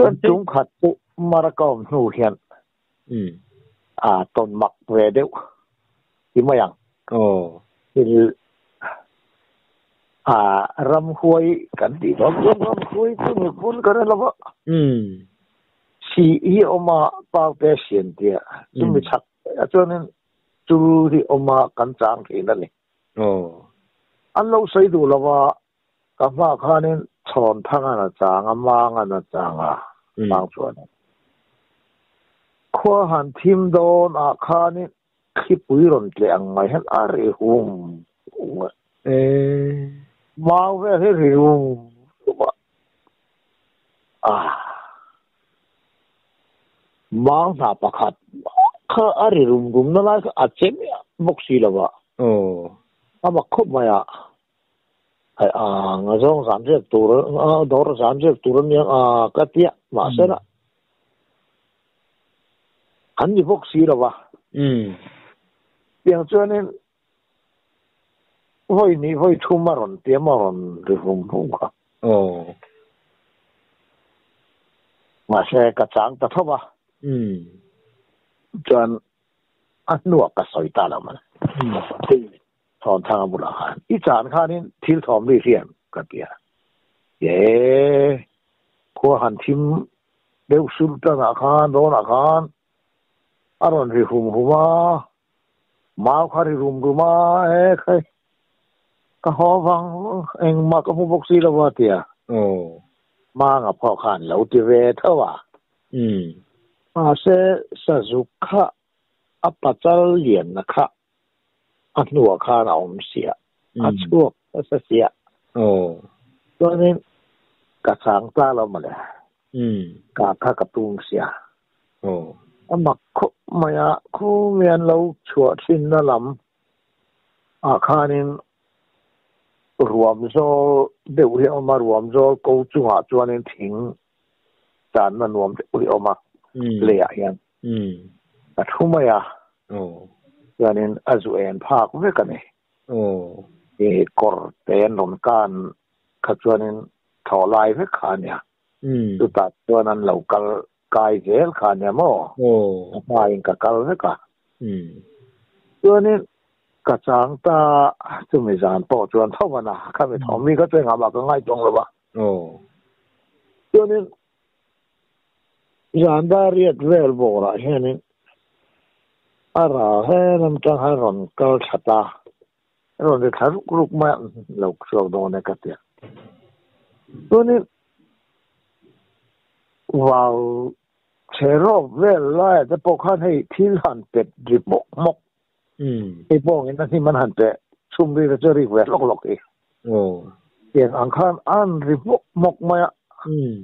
ส่นจุงขัดปุมารกอมนูเหียนอืมอ่า ตนหมักเวเดว ที่มาอย่างโอ้ที่อ่ารำคุยกันดีรำรำรำหวยที่มีคุณกันแล้วบ่อืมสีอีออกมาเปาเปเสียนเดียที่มีชักจนนั้นจูที่ออกมากันจางที่นั่นเลยโอ้อันเราใส่ดูแล้วว่ากับมาข้านี่ชอนทั้งอันจางอ่ะมางอันจางอ่ะ mang ชวนข้อหันทิมโดนอาคานี่ขี้ปุ๋ยรนเกลียงไงเห็นอะไรหุมเอมาเวเห็นหิวอ่ามังสาปขัดข้าอะไรรุมรุมนั่นแหละอาเจ็บเนี่ยบกสีละวะอ๋ออามาคบมาอ่ะ à ngà rong giảm dẹp tù rơ ờ, ờ, à ừ. đó rơ giảm dẹp tù rơ miếng à cái tiếc mà sẽ là hắn đi bốc xí rồi bà ừ tiếng cho nên hơi ní hơi thu mà rồi tiếng mà rồi được không không cả ồ mà sẽ cả trắng ta thôi bà ừ cho anh ăn nuốt cả sợi ta làm mà ừ สอนทางบุราอีจานข้านี้ทิลทอมรีเรียนกันเปีย เย่ขัวหันทิมเดวสุลตานาคานโดนาคานอารอนริหุมหุมา มาคาริรุมรุมาเอ้ใครก็หอฟังเองมากะพุบกซีละว่าเตียโอ้มากับพ่อขานหลาติเวเทว่าอืมมาเสสสุขะอปัจจเลียนนะคะอันหวข้าเราเสียอันชั่วก็เสียโอ้ตัวนี้กระสังตาเรามาเลยอืมกาข้ากับตุงเสียโอ้อันมักคุมายะคู่เมียนเราชั่วชินั่นลำอาคานินรวมโซเดี๋ยวเรีกมารวมโซกูจุงหาจวนนี่ทิ้งจานมันรวมเดี๋ยวเรีกมาเลียยันอืมแต่ทุ่มไม่อะโอ้ยานินอจุเอนภาคไว่กันเนี่ยเอ้กอร์เตนลงการขจวนินถอไลไว้ขานเนี่ย อืมตัดตัวนั้นเหล่ากลกายเซลขานเนี่ยมั้งอ้มาอินกักลไว้กันอืมตัวนี้กระจังตาจึงไม่สานต่อจวนเท่าไหรนะข้าไม่ทอมีก็จะงามก็ง่ายจงเลยวะโอ้ตัวนี้ยานดาเรียกเวลโบราเฮนี่อะไรเฮ้ยมันจะให้รอนกลชะตารอนจะทารุกแมา่ลูกชาวดอนกักเตียตัวนี้ว้าวเชรอบเวล่จะปกันให้ที่หันเป็ดดิบกมก อืมไอ้พวกนี้นั่นที่มันหันเป็ดชุ่มดีก็จะรีบแวลล็อกล็อกโอ้เปลี่ยนอังคารอันริบกมกมาอืม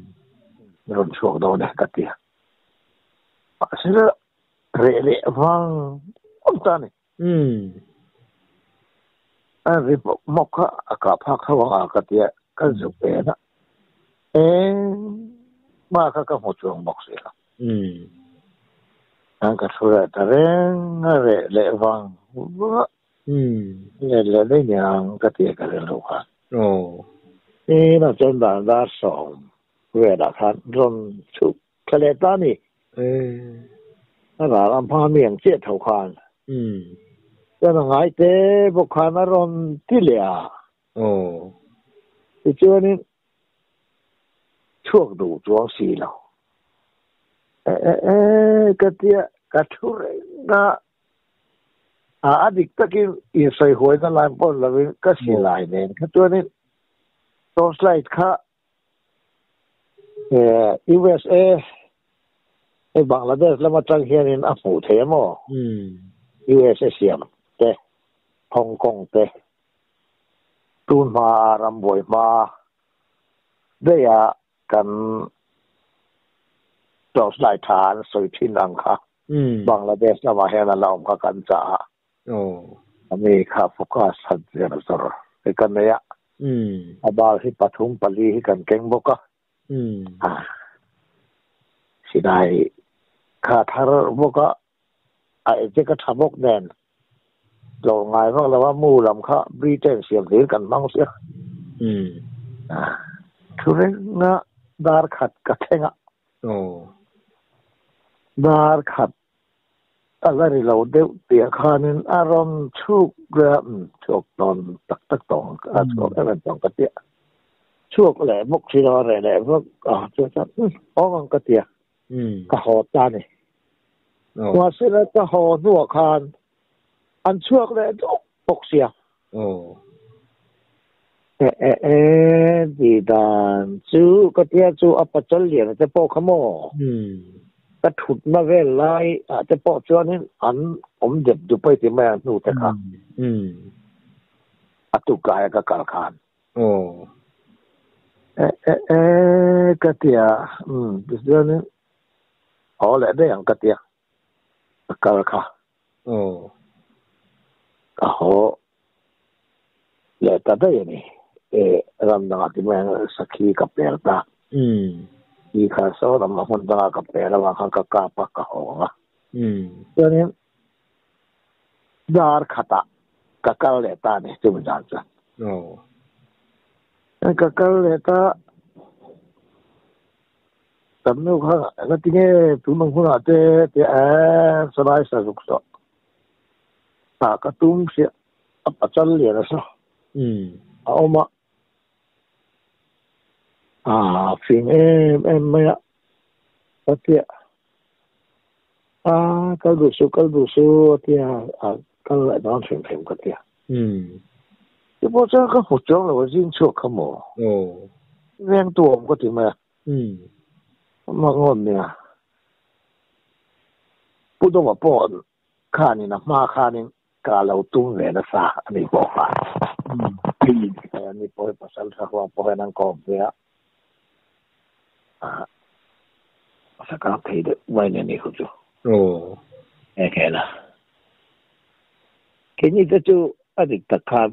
รอนชาวดอนกัตเตียอาะเสร็้ว rẻ rele vang omtane mm a ri mokha aka pha kha wa aka tia ka zu pe na e ma ka ka ho chung bok se la mm an ka sura ta re nga rẻ le vang wa mm le le le yang cả tia ka le lo kha o e na chen da da song we da khan ron chu cái này ta ni Ừ. นนั่แห那哪让旁边街头看？嗯，这那俺这不看那种地了。哦，这่你错路装死了。哎哎哎，个爹个出来那。อ้้เจ่าน่่ีวชดูจ้าาวสีเเเเะอออิกตะกินอีใส่หวยนั่นลายปนละวินก็สีลายเนี่ยคือจ้านี้ตัวสไลด์ค่ะเอ่อ USA ในบางระดับแล้วมาจังเฮียนอ่ะหูเทมออืมยูเอสเซียมเตฮ่องกงเตตูนมาอารมบวยมาเดียกันจอดได้ฐานสุยที่นังค่ะบางระดับแล้วมาเฮียนเราอก็กันจ้าโอ้มีค่ะฟุกัสันเจริสรกันเนี้ยอืมอาบาลที่ปฐุมปลีที่กันเก่งบกอ่อืม อ่าสิได้ขาดทารบกก็ไอ้เจ้ก็ทำบกแดนหลงงายมากเราว่ามู่ลำเ้าบริเตนเสียงเสียกันมั่งเสีย อืมอ่าทุเรศนะดาร์ขัดกระเทงอ่ะโอ้ดาร์ขัดอะไรเราเดี๋ยวเตียคานินอารมณ์ชุกเรื่มชกตอนตักตักตองอาชกอมันตองกระเตียช่วแหลมุกชีรอแหลมพวกอ๋อเจ้าจ้าอ๋อกระเตียกระหอบจาเนี่ยว่าเสยแล้วก็หอนนวคานอันชั่วเลยตกเสียโอ้เอเอเอดีดานจูก็เทียจูอปจลเหลียนจะโปขโมอืม กระถุดมาเวลไลอาจจะโปจวนนี่อันผมเด็บอยู่ไปที่แม่นูแต่ค่ะอืมอตุกายกับกาลคานอเอเอเอกะเทีย อืมดิส้ดนอ๋อแหละได้อย่างกะเทีย bekal kah? Oh. Kaho. Ya tata ya nih. Eh, ram dengan tim yang sakit kapel ta. Hmm. Ika so ram mahon dengan kapel ram akan kakapa kaho. Hmm. Jadi, ya dar kata kakal leta nih cuma jangan. Oh. Kakal leta sam no kha na tinge tu mang khu na te te a sabai sa ruk so ta ka tum se a pa chân le na so hm a oma à, fing em em ma ya ta te a kal du su kal du su te a kal la don chen chen ka te hm cái bộ trang các phục trang là vinh chuộc không mổ, riêng tuồng có thể mà, ừ. มาก่อนเนี่ยปุดงว่าปอนข้านี่นะมาข้านี่กาเราตุ้มเวนะสาอันนี้บอกว่าอืมีอันนี้พอใหภาษาสักว่าพอนังกอบเนี่ยอ่าสักการะเพดไว้เนี่ยนี้คุณจูโอ้แค่ค่นะแค่นี้จะจูอดีตตะคาม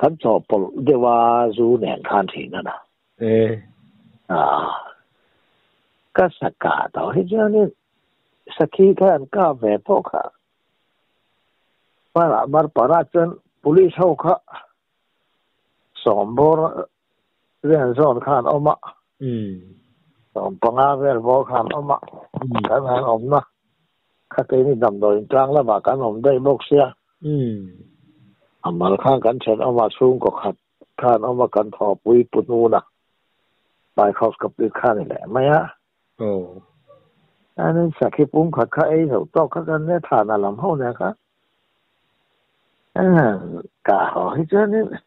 ขันสอบปลเดวาซูแหน่งคันทีนั่นนะเอออ่าก็สักกาต่อให้เจ้านี่สักขีแทนก็เวพกค่ะว่าบาร์ปาราชน p o ร i c e เขาค่สมบูรณ์เรื่องสอนขานออกมาอมสมปังอาเรื่องบอขานออกมากันขานออกมาข้าเตนี่ดำโดยกลางแล้วบากันอมได้บกเสียอามาข้างกันเชิญออกมาสูงก็ขัดขานออกมากันพอปุยปุนูนะไปเข้ากับดึกข้านี่แหละไหมฮะ哦，安尼食去本块较矮头，多较安尼谈啊，林好呢较，嗯，家伙，迄阵呢，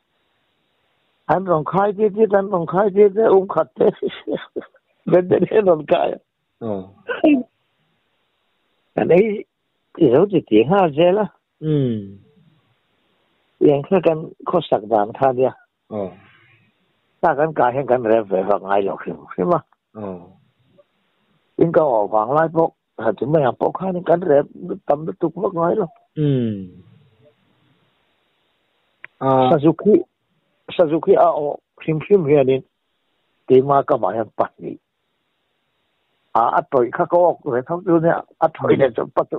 俺弄开啲啲，咱弄开啲啲，我看啲，人哋啲弄开，哦，安尼，有啲地下啫啦，嗯，人家咁確實難睇啲，哦，但係咁價錢咁嚟，唔係話嗌落去，係嘛？哦。應該我講拉卜係點樣卜開你緊嘅抌得到乜鬼咯？嗯。啊。Suzuki Suzuki 啊，我偏偏唔係你點啊？今日人八年啊，一對卡嗰個嚟偷咗咧，一對咧就不到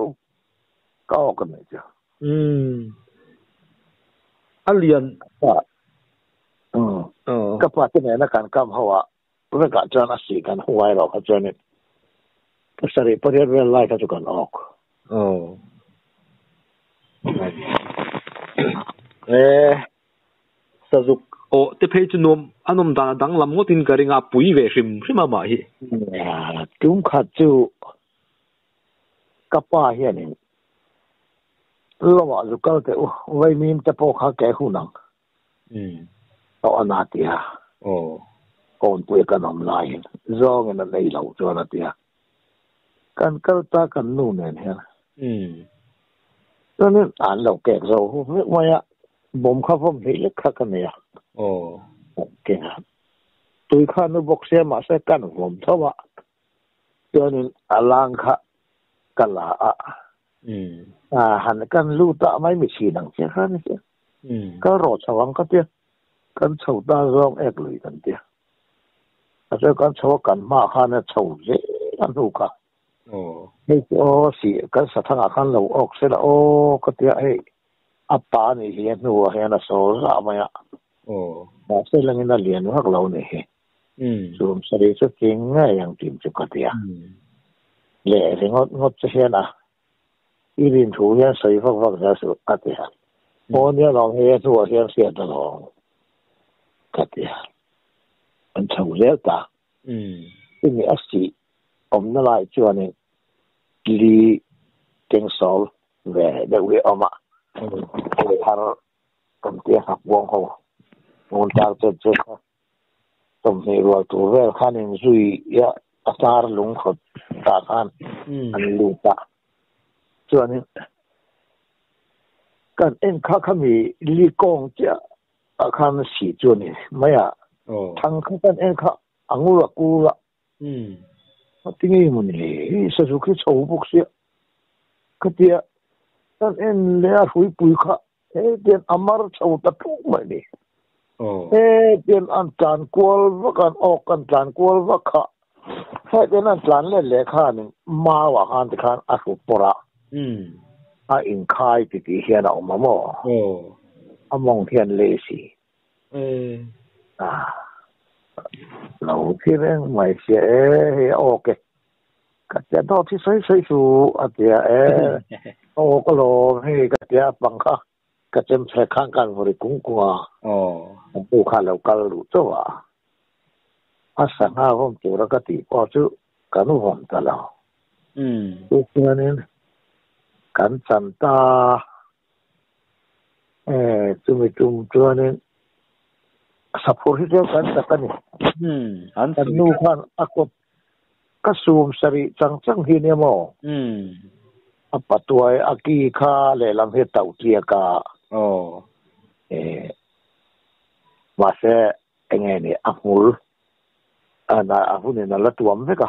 嗰個咁嚟啫。嗯。一年啊。嗯。哦。咁八啲人咧間咁好啊，咁樣間將一時間好威落去將你。Tästä riippuu hirveän laitatukan ok. Oo. Eh, sa zuk o te pe chu nom anom da dang lam ngotin ka ringa pui ve shim shima ma hi. Ya, tum kha chu ka pa hi ni. Lo wa zu ka te o vai mim te po kha ke hu nang. Mm. O na ti ha. Oh. Kon pui ka nom lai. Zong na nei lau chu na ti ha. กันก็ตากันนู่นเนี่ยนะอืมตอนนี้อ่านเราแก่เราไม่ไหวอ่ะ บ่มข้าพมเหล็กข้ากันเนี่ยโอ้โอเคครับตุยข้านุบกเสียมาเสียกันผมเท่าว่าตอนนี้อาลังค่ะกันละอ่ะอืมอ่าหันกันรู้ตาไม่มีชีนังเสียข้านี่เสียอืม ก็รอชาวังก็เตี้ยกันเฉาตาร้องเอกเลยกันเตี้ยแล้วการชาวกันมาข้าเนีะเฉาเจ้อันดูก่ะโอ้ใหโอ้สิก็สะทังอาคันเราออกเสละโอ้ก็เตียให้อัปปานี่เฮียนัวเฮียนะโซซะมายะโอ้บอกเสละงินเลียนว่าเราเนี่ยเฮอืมสวมสรีสุกิงง่ายอย่างติมจุกเตียแหล่สิงดงดจะเฮียนะอีรินถูเฮียนใส่ฟักฟักจะสุกเตียโอ้เนี่ยเราเฮียนัวเฮียนเสียตลอดกเตียมันเท่าเรียกตาอืมที่มีอัศจิ om na lai chuan li teng sol ve de we oma har kom te hap wong ho ngon tar che che tom ni ro tu ve khan in zui ya asar lung khot ta khan an lu ta chuan kan en kha kha mi li kong cha a khan si chuan ni maya thang kha kan en kha angura kula 嗯。Mm. าติงยมันเลยสุขิตชาวบุกเสียก็เดียตอนเอ็นเลี้ยงหุยปุยข้าเอเดีป็นอามาร์ชอวตะทุกมันเลยเอเดีป็นอันจานกวลวกันออกกันจานกวลวกะแค่เป็นอันจานเล่เล่ข้าหนึ่งมาว่ากันที่ข้าอสุประอืมอ่อินคายติดเฮียนออกมาโมอ๋ออมองเทียนเลสีเอออ่า老天呢，咪寫惡嘅，嗰隻多啲水水數，啊啲誒，我個路咩嗰啲啊崩卡，嗰隻斜坑間我哋講過啊，哦，我冇卡留卡路咗啊，啊神啊，我唔做啦，嗰啲我就咁我唔得啦，嗯，都點樣呢？咁真得，誒，做咪做做呢？sapur hi reu kan takani hmm an nu khan akop kasum sari chang chang hi ne mo hmm apatuai aki kha le lam he tau tia ka oh eh ma se enge ni ahul ana ahun na la tuam ve ka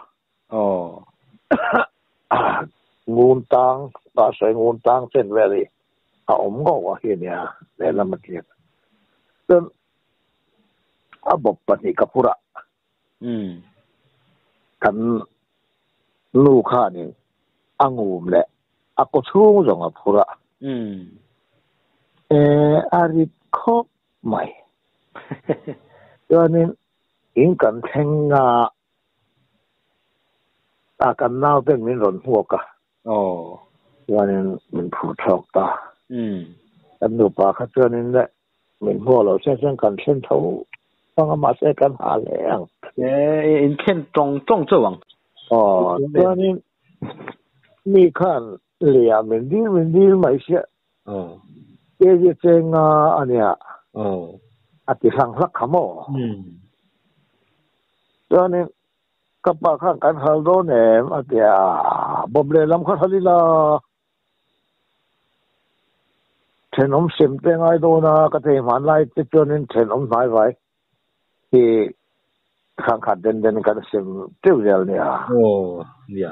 oh ngun tang ta se ngun tang chen ve ri a om go wa hi ne le lam tia จนอบบปนิกัพุระกันลูกข้านี่อังูมเลยอากชูงจงอพุระเอออาริคบใหม่ราะนี่อิงกันเทงงาตากันน่าเป็นมินรนหัวกะตอนนี่มันผูทอกตาอืมอันดูปากเจ้านี่แหละมินพัวเราเส้นเส้นกันเส้นเท้า上个马赛干哈嘞？哎，你看中中这网。哦，那你你看俩门的门的买些。嗯。这些真啊，安尼啊。嗯。啊，第三个看么？嗯。那你กับปากข้างกันฮัลโหลเนี่ยมาเดียบบเลยลำข้าทะเลละเทนอมเสียมเตงไอโดนะก็เทมันไล่ติดจนนี่เทนอมหายไป he khang khat den den kan sim tiu zel ni a o ya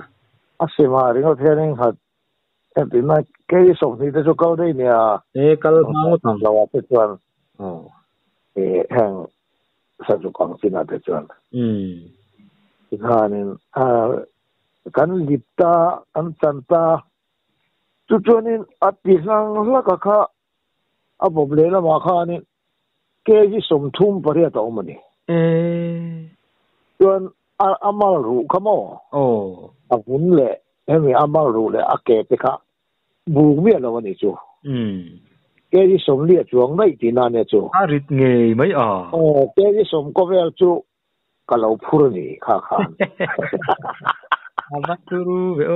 a sim a ringo thening hat e bi ma ke so ni te so kal dei ni a e kal ma mo tam lawa pe chuan o e hang sa ju kang sin a pe chuan mm ta, a kan ta, an chanta chu chuanin a ti hlang la ka kha a bob le la ma khanin ke ji som thum pariat awmani เออตนอาอามารู้ขโมอ๋อหุ่นเลยเฮ้ยมีอามารู้เลยอาเกะไปค่ะบูมีอะไรวะนี่จูอืมแกที่สมเรียจวงไม่ดีนานเนี่ยจูอาริดไงไม่อ๋อโอ้แกที่สมก็เวลจูก็เราพูดนี่ค่ะค่าอาบัตุรูเวอ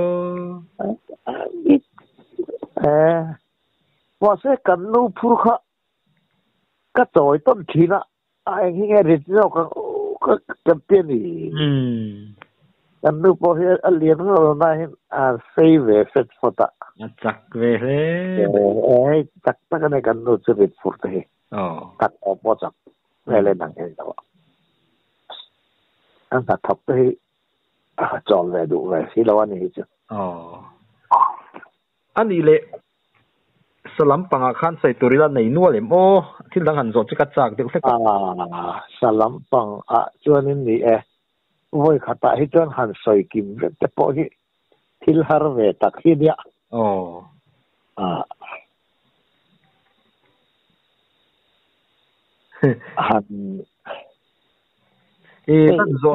เออว่าเสกันลูพูดค่ะก็จอยต้นทีละ ai hi nge rit no ka ka champion ni mm kan nu po he a lien no na hin a save set fota tak ve he ai tak ta kan kan nu chu rit fur te he oh tak o po chak le le nang he da an ta thap te a chol ve du ve si lo ni anh đi อันนี้เลยสลัมปังอาคารใส่ตุริลาในนัวเลยโอ้ที่หลังหันสดจิกระจากเด็กเล็กอ่าสลัมปังอาจวนนี่เอ้ว้ยขัดตาให้จวนหันใส่กิมเแต่พอที่ทิลฮาร์เวตักที่เดียอ๋ออ่าหันเออนั่ดนสด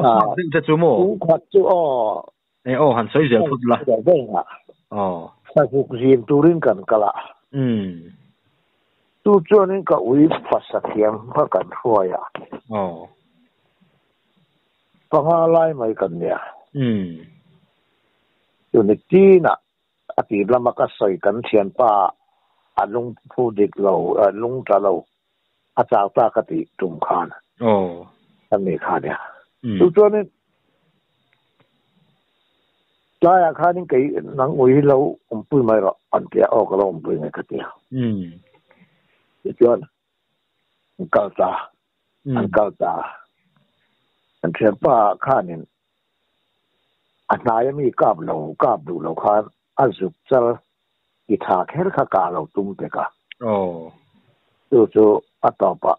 จะจูโม่ขัดจูอ๋อเออหันใส่เสียพุทธละอ๋อใส่หุกเีนตูรินกันกะละ嗯，都做那个为法实现不敢说呀。哦，不阿拉咪咁呀。嗯，就你啲啦，阿啲啦，乜个水緊錢吧？阿龍鋪啲樓，阿龍扎樓，阿扎扎個啲中間。哦，咁你看呀，嗯，都做呢。ลายอาคารนี่ไก่นังอุ้ยเราอมปุ้ยไม่หรอกอันเดียออกเราอมปุ้ยไงกันเดียวอืมจวนเก่าตาอันเก่าตาอันเทียป้าข้านี่อันนายมีกาบเรากาบดูเราค้าอันสุดจะกิทาแค่ข้ากาเราตุ้มเปกะโอ้ดู่จู่อัตตอปะ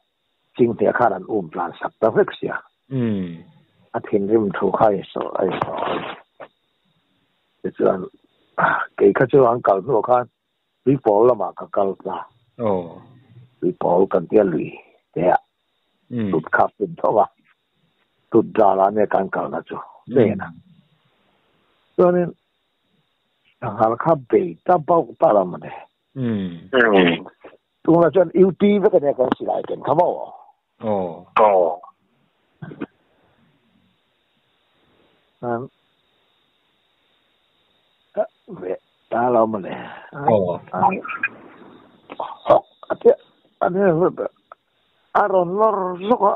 จริงเถียข้าดันอุ้มปลานสักตะเพิกเสียอืมอันเห็นริมทูกข้าไอ้สอไอ้สอ็จะเกี่ยวกับเรื่องการนวดกันรีบอลละมากันนะโอ้รีบอลกันเดี๋ยวลี้เดี๋ยวตุ๊ดคาฟินทว่าตุ๊ดดาราเนี่ยกันกันนะจ๊อเนี่ยนะตอนนี้ทางการคาบีตั้งเป้าตั้งอะไรมาเนี่ยอืมตัวเราจะอยู่ทีไปกันเนี่ยก็สิไรกันทรับว่าโอ้โอ้อืม ꯇꯥꯔꯝꯕꯅꯦ ꯑꯇꯦ ꯑꯅꯦ ꯍꯨꯕ ꯑꯔꯣꯟ ꯂꯣꯔ ꯂꯣꯀꯣ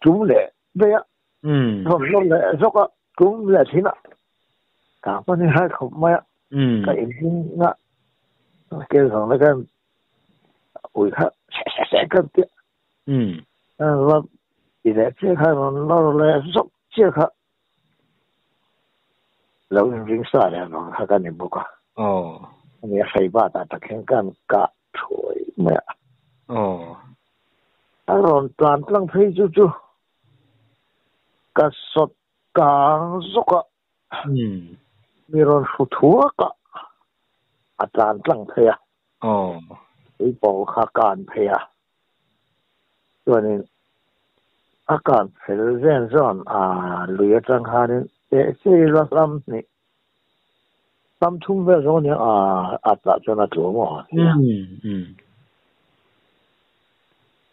ꯆꯨꯝꯂꯦ ꯕꯦꯌꯥ ꯎꯝ ꯂꯣꯔ ꯂꯣꯔ ꯖꯣꯀꯣ ꯆꯨꯝꯂꯦ ꯁꯤꯅ ꯀꯥꯄꯅꯤ ꯍꯥꯏ ꯈꯣꯃꯥ ꯎꯝ ꯀꯥ ꯏꯟꯖꯤꯟ ꯅ ꯀꯦ ꯁꯣꯡ ꯂꯒ ꯎꯏ ꯈ ꯁꯦ ꯁꯦ ꯀꯞꯇꯤ ꯎꯝ ꯑ ꯂꯣ ꯏꯗꯦ ꯆꯦ ꯈ ꯔꯣꯟ ꯂꯣꯔ ꯂꯦ ꯖꯣꯛ ꯆꯦ ꯈ ล้วริงสาเนาะฮักกันเนบุกอ๋อ้ันน่้ใส่บาตรตะเข็งกันกะถวยเมียอ๋อรอนตานตลางเพยจูจูกะสดกางสุกะอืมมีรอนสุทัวกะอาจารย์ตั้งเพยอ๋อไอ้บอกข้าการเพยตัวนี้อาการเซลเซนซอนอ่าหรือจังฮานี้这这那咱那，咱们充分少年啊啊，咋叫那琢磨？嗯嗯，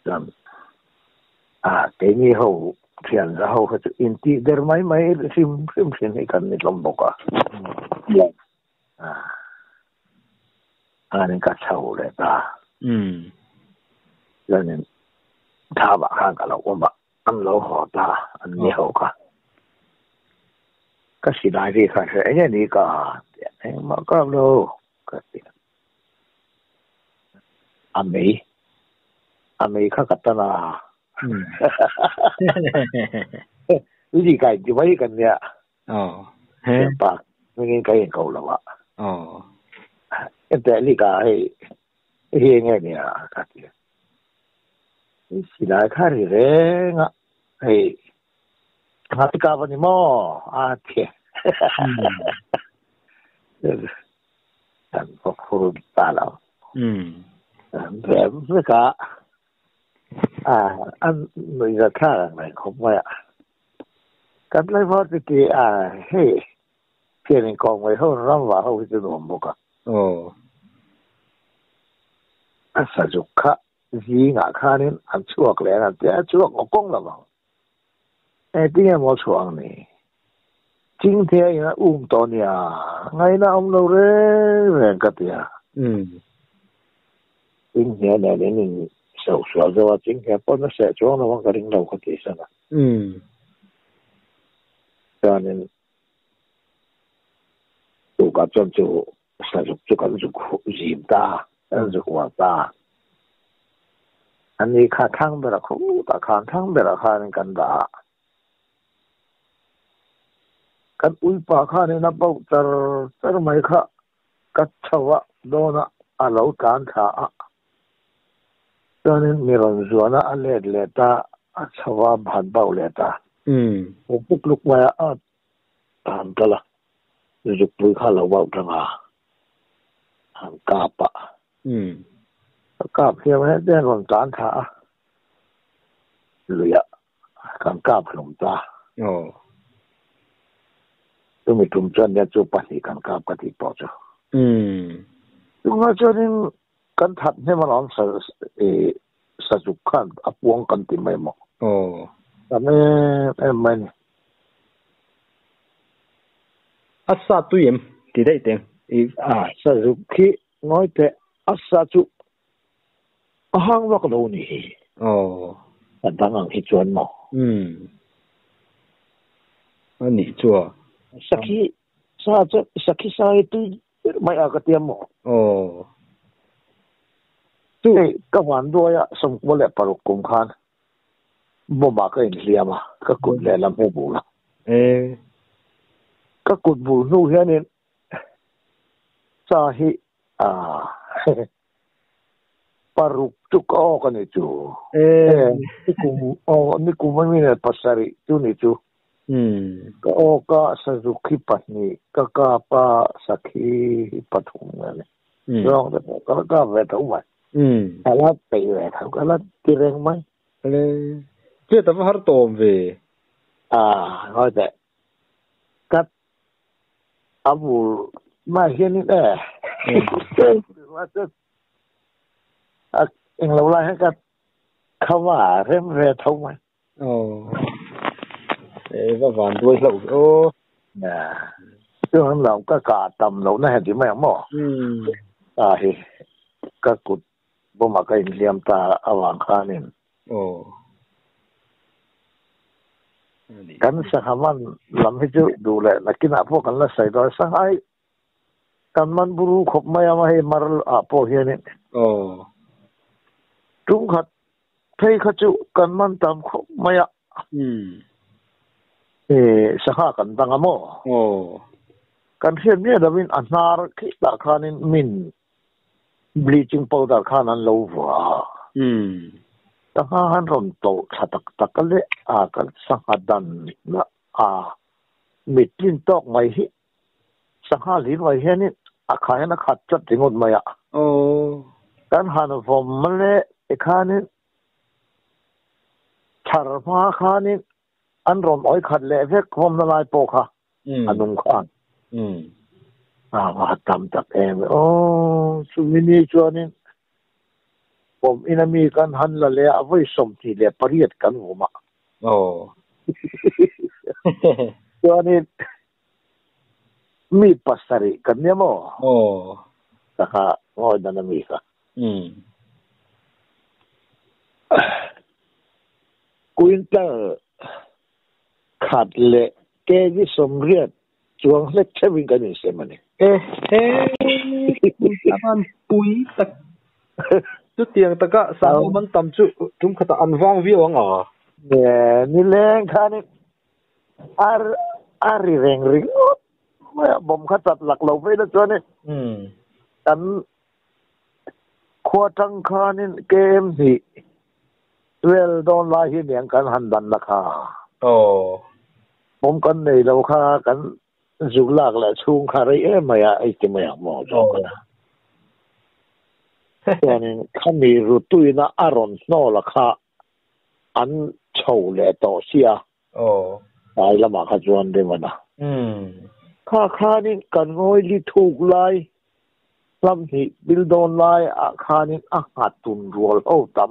咱啊，给你后骗然后或者因地点买买是是不是那个那种不啊？嗯啊，啊，人家抽来吧？嗯，让人他把看看了，我们俺老好大，俺你好看。嗯ก็สีดายดีค่ะเสียเนี่ยนี่ก็เองมันก็รู้ก็เสียอเมริอเมริกากัตนาวิธีการจะไว้กันเนี่ยอ๋อเฮ้ปากไม่งั้นก็ยังเขาละวะอ๋อแต่นี่ก็ไอ้เฮงไงเนี่ยก็เสียสีดายค่ะเรื่องอ่ะไอ้ Mati ka pa ni mo, ate. 푸른 따라 그러니까 아안 이제 타는 거 거야 갑자기 버티기 아 헤이 피는 공부 하는 람와 하고 있는 뭔가 어 아사주카 지가 카는 안 추억 내가 때 추억 공나 봐 에디에 뭐 추억니 chính thế anh là uống to nhà ngay na ông lâu rê rèn cắt nhà chính thế này đến mình sầu sầu cho chính thế bọn nó cho nó cái đỉnh đầu có thể sao cho nên tụ cả chân chú sử dụng cho cả dụng dìm ta dụng quả ta anh ấy khang thang bê là không ta khang thang bê là khang cần đã กันอุ้ยป่าข้าเนี่ยนับเอาตรตรไม่ข้ากัจฉวะโดนะอาเหลาการขาตอนนี้มีรังสวนะอเลดเลตาอัจฉวะผ่านเบาเลตาอืมผมพุกลุกมาอ่ะตามกันละจุกปุยข้าเราเบาจังอาหางกาปะอืมกาบเพียงแค่เแจ้งรังการขาเหลือกางกาบขนมตาโอ้ tumi tumchan ya chu pahni kan ka pati po chu mm tunga chorin kan that ne man on sa e sa chu kan apuang kan ti mai mo oh ame em mai asa tu yem ti dai teng e a sa chu khi ngoi te asa chu ahang wa ko lo ni oh ta dang ang hi chuan mo mm ani chuan saki सहज सखी saya itu, ka tiam mo. Oh. Tu e eh, ka wan ya som ko le paru kum khan. Bo Eh. Ka ku bu ya nu hian in sa hi a ah. tu kan Eh. eh ku oh ni ku ma pasari tu ni tu. ก็โอ้ก็สรุขคิปัจจุบก็ก็ป้าสักขิปัจจุบันเลยลองแต่ก็ก็แบบทุกวันแต่ละปีแบบทุ้แต่ละตีแรงไหมเลยเจ้าทำหาตัวมั้ยอ่าเข้าใจก็อาบุมาเห็นนี่แหละเว่าจะเอ็งเราไล่ให้กับเขาว่า เริ่มแวบทุกไหมอ๋อเออก็หันด้วยเราโอ้น่ะเรื่องของเราก็กาตำเราแน่ที่แม่หมออืม อ่าเฮก็กุดบ่มาก็เลียมตาอวางคานี่โอ้กันสหมันลำให้เจ้าดูแลนักกินอาพวกกันละใส่ดอยสหายกันมันบุรุษขบไม่เอามาให้มารลอาพวกเฮียนี่โอ้ทุ่งขัดเพยขจุ กันมันตามขบไมายาอืมเออสักกันตั้งมั่วกันเขียนเนี่ยเราเป็นอันนาร์คิดแต่ขานินมินบลิจิงพอาแตขานันเลววะอืมตั้งหันรมโตชาตักตักเลอาการสังหดันนะอ่ามิดจินตอกไม่ฮิสังหาลินไว้เฮนีิอาการนักขัดจัดถึงอดไม่อะโอ้กันหันฟอมมันเลยอากานินชาร์ฟ้าขานินอันรมอ้อยขัดเละเพวกคมละลายโปกค่ะอันนุ่มข้างอาว่าตำจักแองโอ้สุมินีชวนี่ผมอินามีกันหันละเละาไว้สมทีเละปรียดกันหัวมาโอ้ชวนี่มีปัสสริกันเนี่ยมั้งโอ้ตะขาโอ้ดันมีค่ะอืมกุิเตอ kadle kevi somriat chuang le chewing ka ni se mane eh eh apan pui tak tu tiang taka sa man tam chu tum khata anwang wi wang a ne ni leng khane ar ari reng ri bom khatat lak lo ve da chone hmm tan khua tang khanin kem hi เวลโดนลายที่เหนียงกันหันดันราคาโอ้ผมกันในเราค่ากันจุลากแหละชุงคารีเอมายาไอจิมายามอจอกนะตัวนี้ขามีรูตุยนะอารอนนอละค่ะอันโชว์เลต่อเสียโอ้ตายละมาขจวนได้มานะอืมข้าข้านี่กันง่อยลิถูกไล่ลำหิบิลโดนไลอาคานี่อาหารตุนรัวเอาตั้ม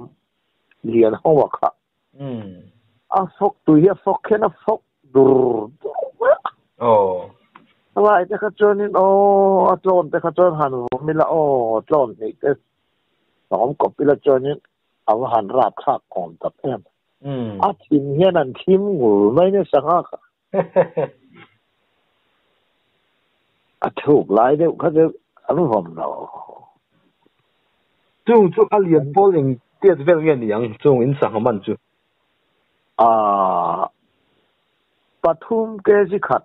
เรียนห้องวะค่ะ อืมอาฟกตุยฟกแค่น้ะฟกดูรโอ้ไหวจะขจชนี่โอ้อาจรจะขจรหันไม่ละโอ้จรนี่ก็สองกบพิละจนี่เอาหัน ราบคากอนตัดเอ็มอาทิมเฮีนันทิมหูไม่เนี่ยสังฆะอาถูกไล่เด็กเขาจะอนุภาพเราจู่จู่อาเลียนบอลยังเตี้ยเวลเงี้ยนี่ยังจู่อินสังฆะมันจู่อ่า pathum ke ji khat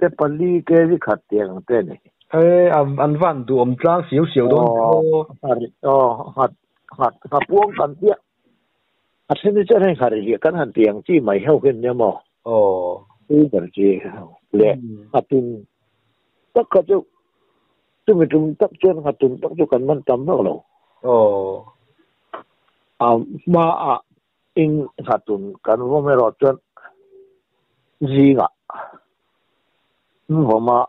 te pali ke ji khat te ang te ne he am an van du om tlang siu siu don o o hat hat ka puang kan tia a sen de chen khari li kan han tiang chi mai heu ken ne mo o tu ber ji le atun tak ka chu tu mi tum tak chen hatun tak chu kan man tam no lo o a ma a in hatun kan ro me ro chen hôm mà, zi nga ngoma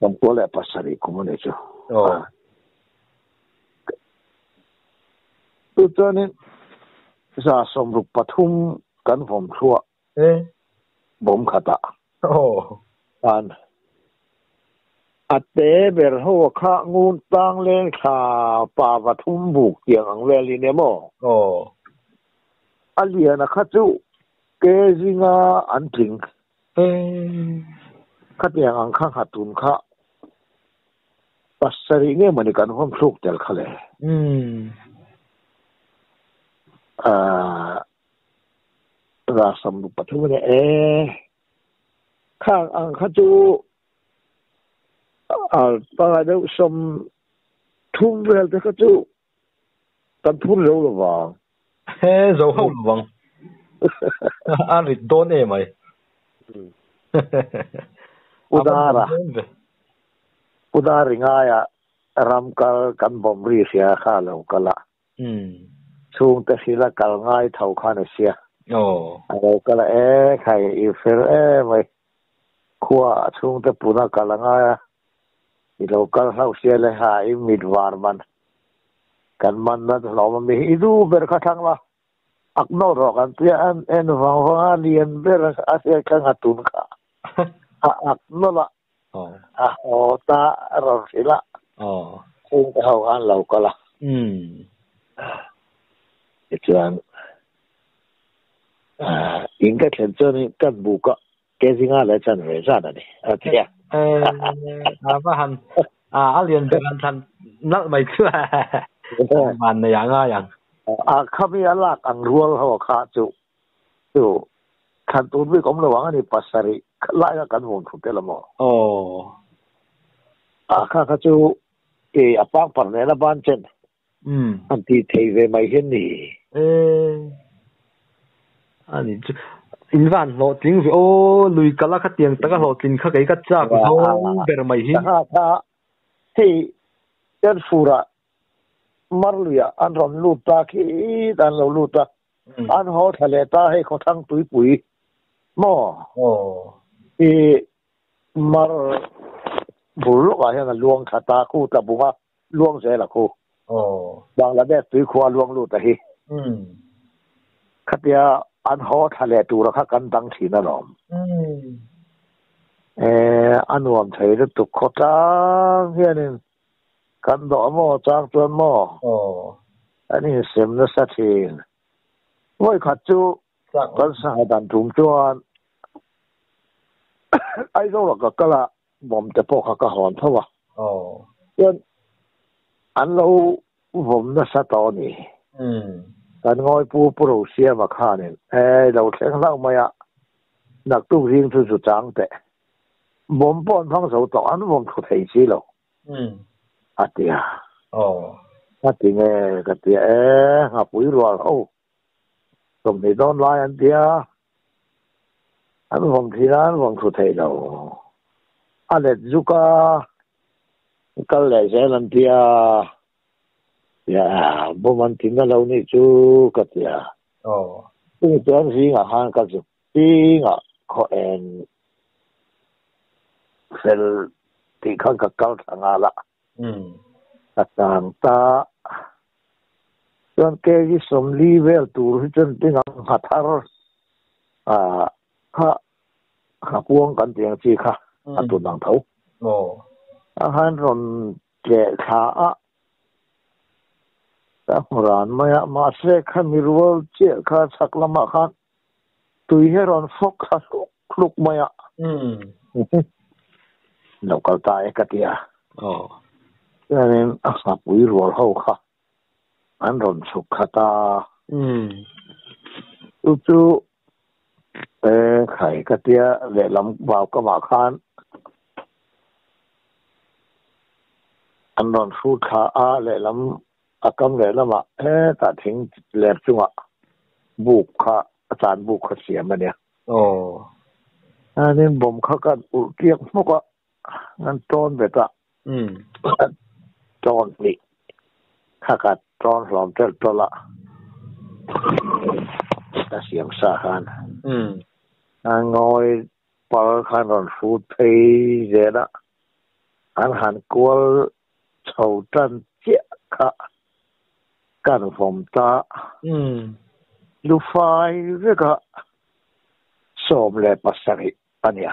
dam ko le pasari kumu ne chu oh. ah. tu tani za som ru pathum kan vom thua e eh? bom khata oh an ate về ho kha ngun tang len kha ba va thum buk tiang ang veli ne mo oh aliana khát chu ke zinga an thing he khat yang ang kha hatun kha pasari nge mani kan hom thluk tel khale mm ra sam lu pathu ne e kha ang kha chu al pa do som thum vel te kha chu tan phun lo lo wang he zo ho lo wang An rit don e mai. Udara. Udari nga ya ram kal kan bom ri sia kha lo kala. Mm. Chung ta sila kal ngai thau kha na sia. Oh. Ai kala e khai i fer e mai. Khua chung ta puna kal nga ya. I lo kal hau sia le ha i mid war man. Kan man na lo ma mi i du ber kha thang la. akno ro kan pia an en wang wang lien ber a se ka ngatun ka a akno la oh. a o ta ro sila o oh. kung ka ho an lau ka la mm chuan à ah, in ka thlen chuan ni kan bu ka ke zinga la chan re ra da ni a tia a eh, ba han a ah, alien ber an than nak mai chu man na yang a yang à khá mi à ăn ruol hoa khá chú chú khăn tu bi cũng là wang ni pasari lại là cần vốn thuộc là mò oh à khá khá chú cái à bác phần này là ban chân um anh thì thấy về mấy hiện nỉ ê anh chú in van lo tiếng về ô lùi cả là tiếng tất cả lo tiếng khát cái khát chắc không bề mấy hiện thì cái phù ra marluya an ron lu ta ki dan lo lu ta an ho thale ta he kho thang tui pui mo e mar bulu ka he na luang kha ta ku ta buma luang se la ku bang la be tui khwa luang lu ta hi khatia an ho thale tu ra kha kan dang thi na nom เอออันวมใช้ตุกขอตาเฮียนี่กันดอมอจากจวนมออ๋ออันนี้เสมนะสักทีว่าขัดจูกันสหดันถุงจวนไอ้เราก็กะละบอมแต่พวกเขาก็หอนเพราะว่าอ๋อจนอันเราผมนะสักตอนนี้อืมกันงอยปูปูเสียมาข้าเนี่ยเอ้เราแข็งเล่ามาอะหนักตู้เรียงสุดๆจังแต่ผมป้อนพังเสาต่ออันผมถูกไถ่ชีหรออืม hatia oh hati nge katia e hapu irwa o tom ni don lai an tia an hom thiran hom thu thei lo ale zuka kal le zelan tia ya bo man tinga lo ni chu katia o ing tuan gì nga han cái gì, ti nga kho en fel ti khan ka kal thanga la อืมตางตาส่นเกิดสมลีเวลตูรุจนถึงอังหัทารอ่าข้าข้าพวงกันเตียงจีข้าอันตุนังเทาโอ้อาหารรนเจขาอะแต่พรานยม่มาเสกขมิรวลเจียข้าสักละมาขันตุยเฮรอนฟกขาคลุกไม่อะอืมเราก็ตายกันเดอะโอเรนอาสับวิรวลเขาค่ะอันรอนสุขตาอืมอุจเอ่อไข่กะเตียมเลลำบาวก็มาคานอันรอนสุขาอาเหลลำอักกำเหลำอ่ะเอ่อตัดทิ้งเหลจุงอ่ะบุกค่ะอาจารย์บุกเสียมาเนี่ยโอ้ออันนี้ผมเขากันอุเกียกพวกงั้นต้นแบบอ่ะอืม tolni hakat tonlom tola asiam sahan mm angoi palkhan on food pay zera an han kual chau tan che ka kan phom ta mm lu fai ve ka som le pasari pania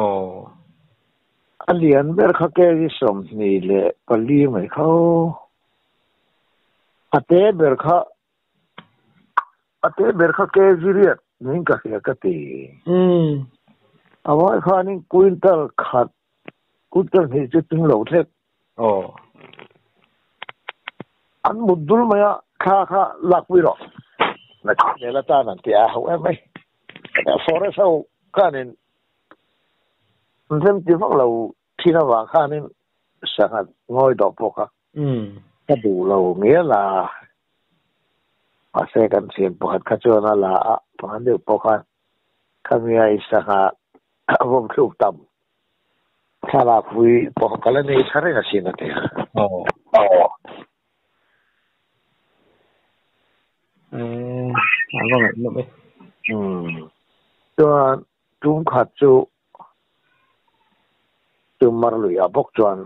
oh a lian ber kha ke gi som ni le pali mai kho ate ber kha ate ber kha ke gi riat ning ka ya ka ti mm awai kha ni quintal khat quintal he chu ting lo thek oh an mudul maya kha kha lak wi ro na ne la ta nan ti a ho em ai forest ho kanin มันเริ่มจีฟังเราที่ระหว่างข้านี่สังง่อยดอกปกอ่ะอืมดูเราเงี้ยละอาศัยกันเสียงปกนข้าจวนละน่ะปกันเดือปกันข้ามีไอ้สังวงทุกต่ำถ้าเราคุยปกันแล้วนี่ใช่ไหมกัเสียงกันเนียโอ้โอ้เรอก็ไม่ไมอืมตัวจุ่มขัดจุ่ตึมมารุยอบกจวน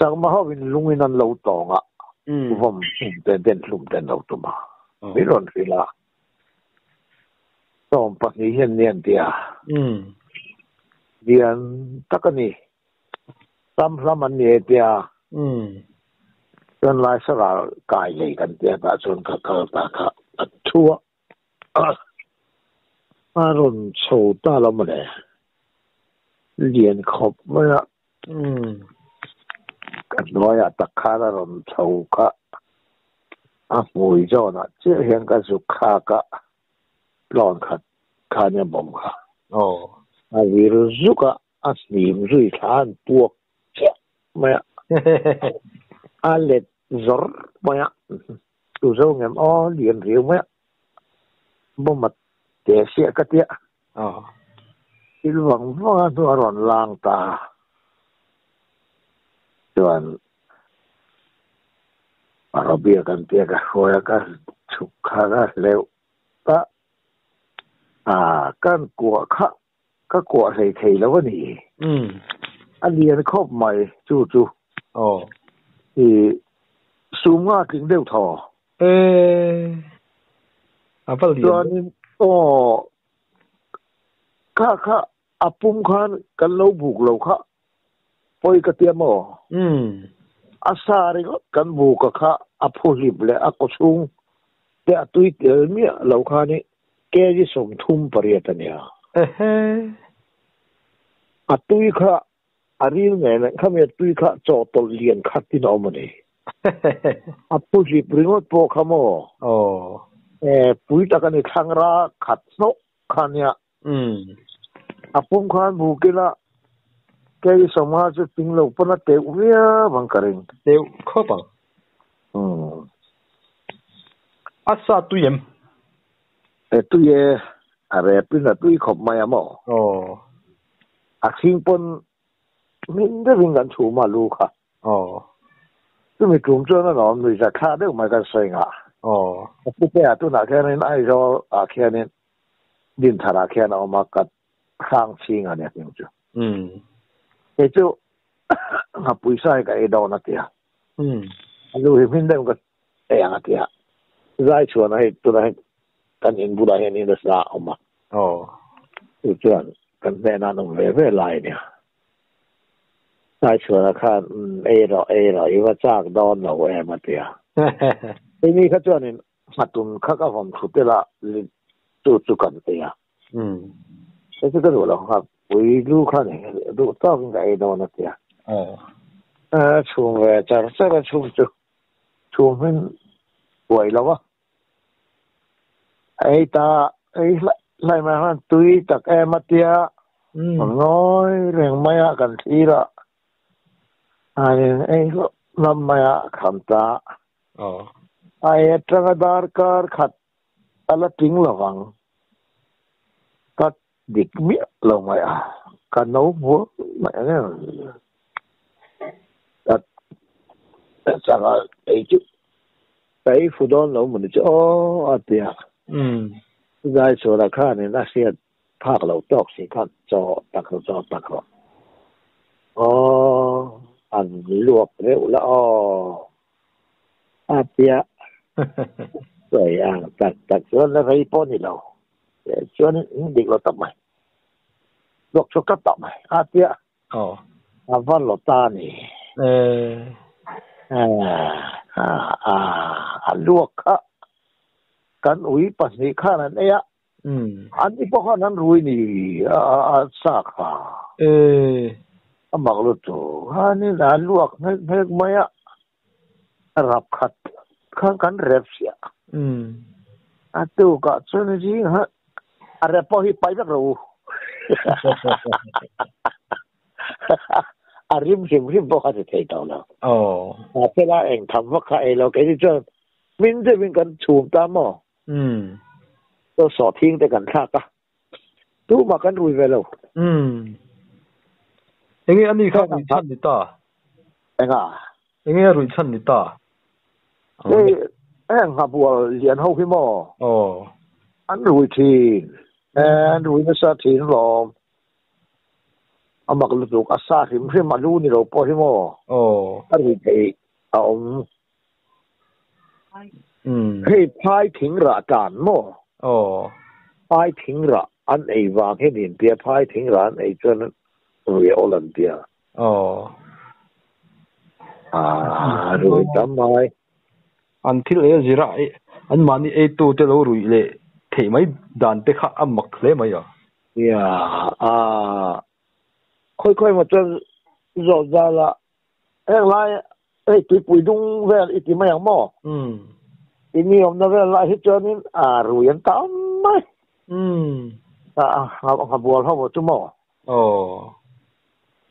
จากมหาวินลุงินันเลาตองอ่ะผมเต้นเต้นลุ่มเต้นเลาตัวมาไม่รอนสิละต้องปัสสิจจัยนเนียนเดียเดียนตะกันนี่ซ้ำซ้ำมันเนียเดียเป็นลายสระกายเลยกันเดียตาชนกับกระตากับทั่วมารุนโชตาลมเลย liền khóc với ạ cái nói à tắc khá là rộn sầu cả à mùi cho nó chứ hiện cái sự khá cả lon khát khá nhà bông khá ồ à vì rồi giúp cả à niệm duy thán buộc chết mẹ à lệch zor mẹ tu dâu ngem o liền riêu mẹ bông mặt để xe cái tiệt ồ คิดหวังว่าตัวรล่อนลางตาส่วนเราเบียกันเตียกันโวยกันฉุกขากันเร็วตะอ่ากันกลัวขะก็กลัวใส่เทแล้ววะนี่ อืม อันเดียนครอบใหม่ จู่จู่อ๋อที่สูงมากถึงเดียวทอ เอออ่ะเปล่าเรียนตอนนี้อ๋อข้าข้าอาปุ่มขานกันเล่าบุกเล่าขะปอยกเตียมออืมอาสาริกกันบุกขะอาผู้ิบเลยอากชุงแต่ตุยเดียมีเล่าขานี่แกจะส่งทุ่มปริยตเนี่ยเฮ้อาตุยขะอารีนไงนข้ามีตุยข้ะจอตอลเลียนขัดที่นอมันเลยอาู้หลิบริงอดโปข้ามอโอ้เออปุยตะกันในทางราขัดนกขันเนี่ยอืม apum khan bu ke la ke i sama chu ping lo pa na te uya bang karing te kho pa hmm asa tu yem e tu ye are pin la tu i khop ma ya mo oh akhing pon min de ring gan chu ma lu kha oh tu mi kum cho na no mi sa kha de ma ka sai nga oh tu pe a tu na ka nen ai zo a kha nen din thara kha na ma ka 上清啊，你听住。嗯，也就啊，不晒个一道那点。嗯，如果平常个哎呀那点，再说那都那，但因不然你的啥好嘛？哦，就这样，跟在那弄来回来呢。再说那看，嗯，A 了 A 了，一个炸到脑哎嘛的呀。嘿嘿嘿，因为他这样，嘛，从他个方出的了，就就跟的呀。嗯。这这个路了哈，围路看的路早跟挨到那的呀。哦。呃，出门这这个出出出门围了哇。哎，他哎来来嘛哈，对，大概嘛的呀。嗯。我人嘛呀，跟去了。哎哎，那嘛呀，看他。哦。哎，这个大家看，阿拉听了房。các dik mi lo mai a nấu múa mẹ mai ne at sa ga chứ, chu phụ fu don mình mo ô cho a te a mm dai so này là ne na sia pha lo tok si kha cho ta ko cho ta ko o an luộc rượu là o a pia rồi à tạc tạc nó phải bón đi đâu เชื้อนี้เด็กเราตับไหม่ลูกชกก็ตับไหมอาเจียอ๋อาว่าเรดตาเนี่เออเอออาลูกก็กันอุ้ยปัสนิข้านั่นเี่ยอืมอันนี้พวกนั้นรู้นี่อาอาสาขาเออก็บอกล้กตัวฮันนี่นาลูกเพิกเม่ยรับขัดข้างกันเรียบเสียอืมอ่ะตัวก็ส่วนจริงฮะอะไรพอฮิไปสักรู้อาริมหิมริมบอกว่าจะเทดเอาแล้วโอ้เวลาเองทำว่าใครเราแกที่เจอมินจะเป็นกันชูมตามอ่ะอืมก็สอดทิ้งแต่กันท่ากะตู้มากันรุยไปแล้วอืมอย่างนี้อันนี้เขารุยชันดีต่อเองอ่ะอย่างนี้รุยชันดีต่อเอ้ยอ็งขับวัวเหรียนเฮาพี่หมออ๋ออันรุยที Eh, and we sa thin lo amak lu tuk asa him hrim alu ni lo po himo oh ari pe a om mm hey pai thing ra kan mo oh pai thing ra an ei wang he din pia pai thing ra an ei chon we olan pia oh ah ru tamai an thil e zira an mani e tu te lo rui le thì mấy đàn tê khá âm mặc thế mấy à dạ à khôi khôi một chân rõ ra là em lại ấy tụi bùi đúng về ít thì mấy ông mò ừ ít mấy ông nó về lại hết trơn nên à rồi em tao mấy ừ à học học buồn không một chút mò ồ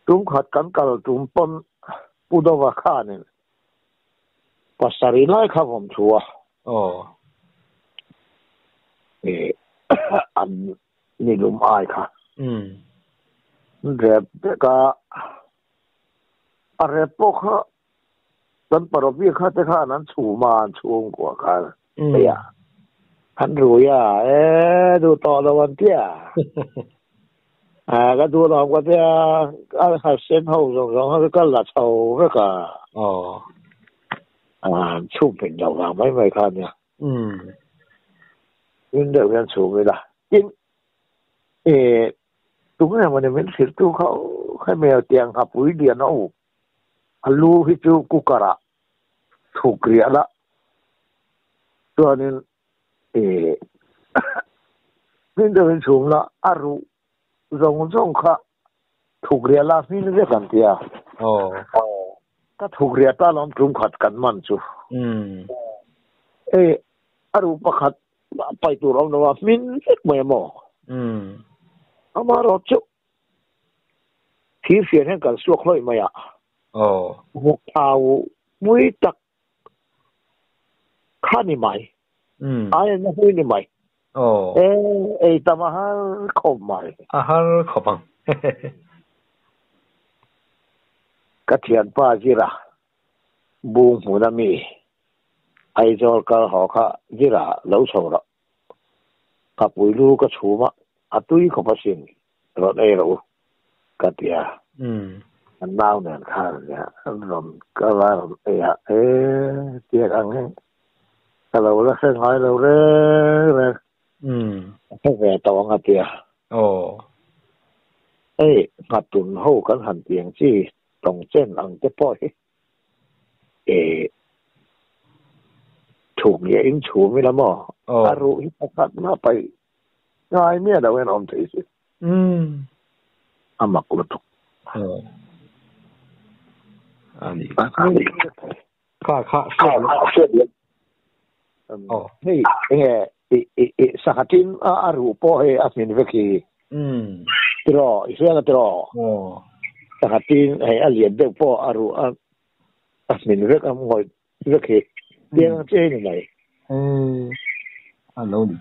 chúng khát cắn cả là chúng bận bù đầu và khá nên lại khá vòng chùa ồ ออัน นี่ลุมอายค่ะ อืมเรีกแต่ก็อะไรพวกเขาตอนปรบีเขาจะข้านั้นชูมานชูงกว่าการเนี่ยฮันรู้ย่า เอ๊ดูต่อตะวันเตี้ยอ่าก็ดูตลอมกว่าเตี้ยอะไรเขาเส้นหูสองสองเขาก็ละเท่ากันก็อ๋ออ่าชุ่มเป็นดอกหลังไม่ไม่ค่ะเนี่ย อืมยินเดือดเงนสูงเลยล่ะยิ่งเอตุ้งเนี่ยมันเป็นสิทธิ์เขาให้แมวเตียงครับปุ๋ยเดียนเอาฮัลโหลฮิจูกุกระถูกเรียละตัวนี้เอยินเดือดเงนสูงละอารูรงจงค่าถูกเรียละพี่นี่เรียกันเตียโอ้ก็ถูกเรียตาล้อมจลุ่มขัดกันมันจูอืมเอออารูปขัดไปตัวเราเนาะมินเซ็เมย์มออืมอมารอจทีเสียงกันสวกเลยมาอ่ะโอ้หกเท้ามุยตักข้านี่ม่ อืมอันนีุ้่นนีไม่โอ้เอ้ยตามาฮาข์มใมอาหาร์คอมกัดเทียนป้าจีระบูมหัวนามี aizol ka ho kha jira lo chora ka puilu ka chuma atui ko pasin ro nei ro ka tia mm an nau nen kha ya an rom ka la rom ya e tia ang he ka lo la se ngai lo re re mm không ve to nga tia oh ê, ka tun ho kan hành tiang chi tong chen ang te po he chuồng nhẹ in chuồng mới lắm mà à ru hít ta cắt nó phải ngay mía đâu em ông thấy chứ um à mặc cũng được ờ. à đi à đi khá khá khá khá ờ hey nghe sa hạt tin à ru po he à mình về kì um ừ. tro isua na tro ờ sa hạt tin hay alien de po à ru à mình về cái ngồi về kì 電話経由ない。へえ。あ、のみ。うん。